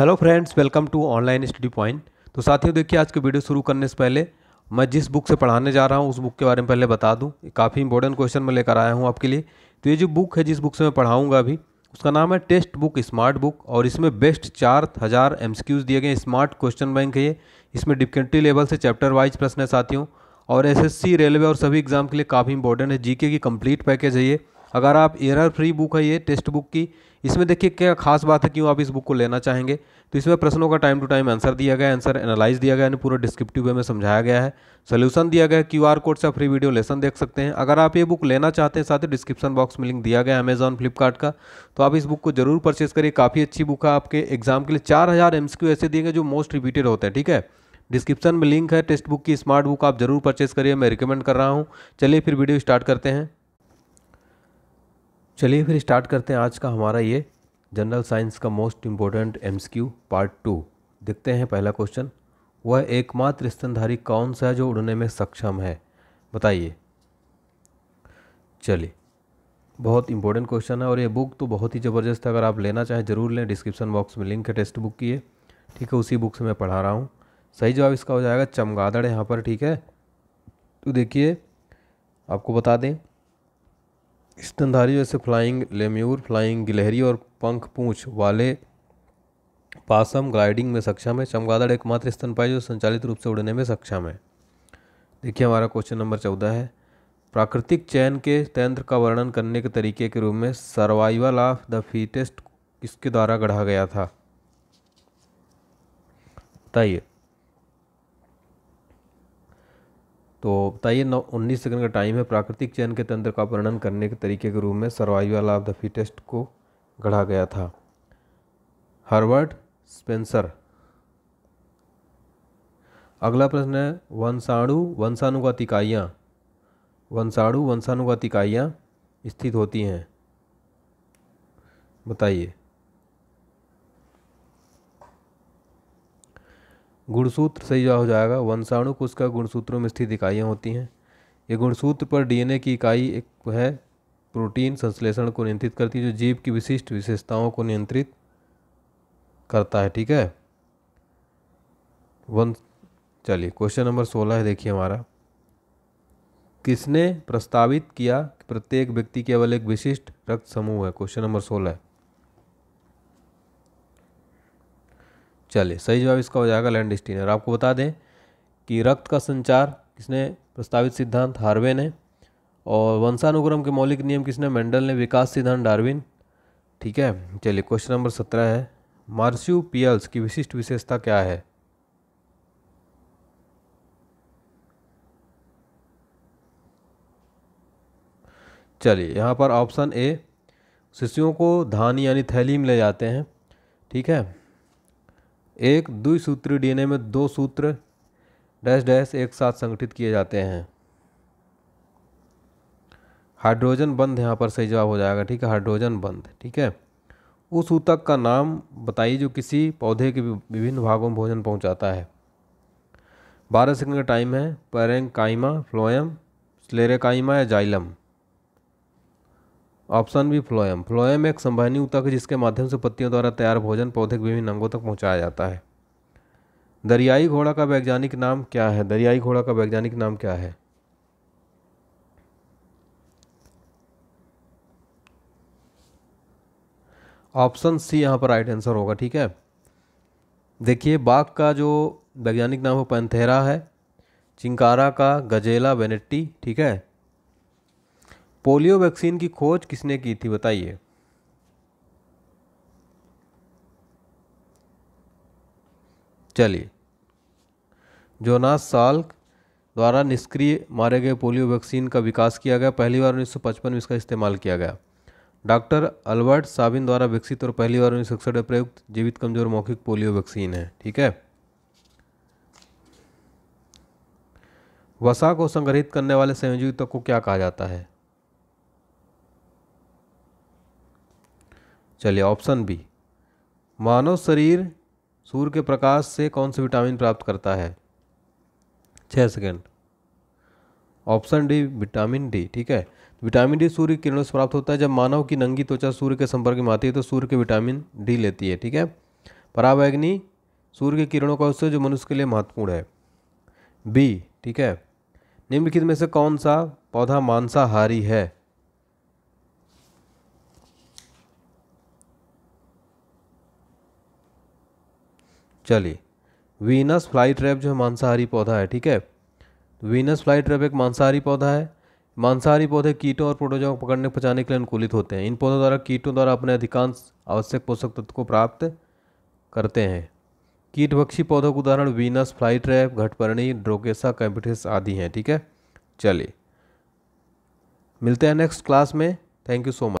Hello friends welcome to online study point तो साथियों, देखिए, आज के वीडियो शुरू करने से पहले मैं जिस बुक से पढ़ाने जा रहा हूँ, उस बुक के बारे में पहले बता दूँ। काफ़ी इंपॉर्टेंट क्वेश्चन मैं लेकर आया हूँ आपके लिए। तो ये जो बुक है, जिस बुक से मैं पढ़ाऊँगा अभी, उसका नाम है टेस्ट बुक स्मार्ट बुक और इसमें बेस्ट चार हज़ार एम दिए गए। स्मार्ट क्वेश्चन बैंक है ये। इसमें डिफिकल्टी लेवल से चैप्टर वाइज प्रश्न है साथियों। और एसएससी रेलवे और सभी एग्ज़ाम के लिए काफ़ी इंपॉर्टेंट है। जीके की कंप्लीट पैकेज है ये। अगर आप एरर फ्री बुक है ये टेस्ट बुक की इसमें देखिए क्या खास बात है क्यों आप इस बुक को लेना चाहेंगे। तो इसमें प्रश्नों का टाइम टू टाइम आंसर दिया गया आंसर एनालाइज दिया गया है पूरा डिस्क्रिप्टिव वे में समझाया गया है। सोल्यूशन दिया गया क्यू आर कोड से फ्री वीडियो लेसन देख सकते हैं। अगर आप ये बुक लेना चाहते हैं, साथ ही डिस्क्रिप्शन बॉक्स में लिंक दिया गया अमेजॉन फ्लिपकार्ट का तो आप इस बुक को ज़रूर परचेज करिए। काफ़ी अच्छी बुक है आपके एग्ज़ाम के लिए। चार हज़ार ऐसे दिए गए जो मोस्ट रिपीटेड होते हैं, ठीक है? डिस्क्रिप्शन में लिंक है टेक्स्ट बुक की स्मार्ट बुक आप ज़रूर परचेज करिए। मैं रिकमेंड कर रहा हूँ। चलिए फिर वीडियो स्टार्ट करते हैं। चलिए फिर स्टार्ट करते हैं आज का हमारा ये जनरल साइंस का most important MCQ part two. देखते हैं पहला क्वेश्चन। वह एकमात्र स्तनधारी कौन सा है जो उड़ने में सक्षम है? बताइए। चलिए। बहुत इंपॉर्टेंट क्वेश्चन है और ये बुक तो बहुत ही ज़बरदस्त है। अगर आप लेना चाहें ज़रूर लें। डिस्क्रिप्शन बॉक्स में लिंक है टेक्स्ट बुक की है ठीक है, उसी बुक से मैं पढ़ा रहा हूँ। सही जवाब इसका हो जाएगा चमगादड़ यहाँ पर। ठीक है? तो देखिए, आपको बता दें। स्तनधारी जैसे फ्लाइंग लेम्यूर, फ्लाइंग गिलहरी और पंख पूंछ वाले पासम ग्लाइडिंग में सक्षम है। चमगादड़ एकमात्र स्तनपाई जो संचालित रूप से उड़ने में सक्षम है। देखिए हमारा क्वेश्चन नंबर चौदह है। प्राकृतिक चयन के तंत्र का वर्णन करने के तरीके के रूप में सर्वाइवल ऑफ़ द फीटेस्ट किसके द्वारा गढ़ा गया था? बताइए। तो बताइए, नौ, उन्नीस सेकंड का टाइम है प्राकृतिक चयन के तंत्र का वर्णन करने के तरीके के रूप में सर्वाइवल ऑफ़ द फिटेस्ट को गढ़ा गया था। Herbert Spencer. अगला प्रश्न है, वंशाणु वंशानुगत इकाइयाँ वंशाणु वंशानुगत इकाइयाँ स्थित होती हैं। बताइए। गुणसूत्र सही हो जाएगा। वंशाणु कोश का गुणसूत्रों में स्थित इकाइयाँ होती हैं। ये गुणसूत्र पर डीएनए की इकाई एक है, प्रोटीन संश्लेषण को नियंत्रित करती है, जो जीव की विशिष्ट विशेषताओं को नियंत्रित करता है, ठीक है? वन, चलिए, क्वेश्चन नंबर सोलह है, देखिए हमारा। किसने प्रस्तावित किया कि प्रत्येक व्यक्ति केवल एक विशिष्ट रक्त समूह है? क्वेश्चन नंबर सोलह चलिए, सही जवाब इसका हो जाएगा लैंड स्टीनर आपको बता दें कि रक्त का संचार किसने प्रस्तावित सिद्धांत हार्वे ने और वंशानुक्रम के मौलिक नियम किसने, मेंडल ने, विकास सिद्धांत, डार्विन। ठीक है, चलिए क्वेश्चन नंबर सत्रह है। मार्स्यू पियल्स की विशिष्ट विशेषता क्या है? चलिए, यहाँ पर ऑप्शन ए शिशुओं को धान यानी थैली में ले जाते हैं। ठीक है एक द्विसूत्री डीएनए में दो सूत्र डैश डैश एक साथ संगठित किए जाते हैं। हाइड्रोजन बंद यहाँ पर सही जवाब हो जाएगा, ठीक है? हाइड्रोजन बंद ठीक है? उस ऊतक का नाम बताइए जो किसी पौधे के विभिन्न भागों में भोजन पहुँचाता है। बारह सेकंड का टाइम है। पैरेंकाइमा, फ्लोएम, स्लेरेकाइमा या xylem. Option B phloem. Phloem एक संवहनी ऊतक है जिसके माध्यम से पत्तियों द्वारा तैयार भोजन पौधे के विभिन्न अंगों तक पहुँचाया जाता है। दरियाई घोड़ा का वैज्ञानिक नाम क्या है? दरियाई घोड़ा का वैज्ञानिक नाम क्या है? ऑप्शन सी यहाँ पर राइट आंसर होगा, ठीक है? देखिए, बाघ का जो वैज्ञानिक नाम है पैंथेरा है, चिंकारा का, गजेला, वेनेट्टी, ठीक है? पोलियो वैक्सीन की खोज किसने की थी, बताइए। चलिए। जोनास साल्क द्वारा निष्क्रिय मारे गए पोलियो वैक्सीन का विकास किया गया। पहली बार 1955 में इसका इस्तेमाल किया गया। डॉक्टर अल्बर्ट साबिन द्वारा विकसित और पहली बार उन्नीस सौ प्रयुक्त जीवित कमज़ोर मौखिक पोलियो वैक्सीन है, ठीक है? वसा को संग्रहित करने वाले संयोजित को क्या कहा जाता है? चलिए ऑप्शन बी मानव शरीर सूर्य के प्रकाश से कौन से विटामिन प्राप्त करता है? छः second option D vitamin D ठीक है? विटामिन डी सूर्य किरणों से प्राप्त होता है। जब मानव की नंगी त्वचा सूर्य के संपर्क में आती है तो सूर्य के विटामिन डी लेती है, ठीक है? परावैग्नि सूर्य के किरणों का उत्सव जो मनुष्य के लिए महत्वपूर्ण है। बी ठीक है? निम्नलिखित में से कौन सा पौधा मांसाहारी है? चलिए। वीनस फ्लाई ट्रैप जो है मांसाहारी पौधा है, ठीक है? वीनस फ्लाई ट्रैप एक मांसाहारी पौधा है। मांसाहारी पौधे कीटों और प्रोटोजों को पकड़ने, पचाने के लिए अनुकूलित होते हैं। इन पौधों द्वारा कीटों द्वारा अपने अधिकांश आवश्यक पोषक तत्व को प्राप्त करते हैं। कीटभक्षी पौधों के उदाहरण वीनस फ्लाई ट्रैप घटपर्णी ड्रोकेसा कैम्पिटिस आदि हैं, ठीक है? चलिए। मिलते हैं नेक्स्ट क्लास में। Thank you so much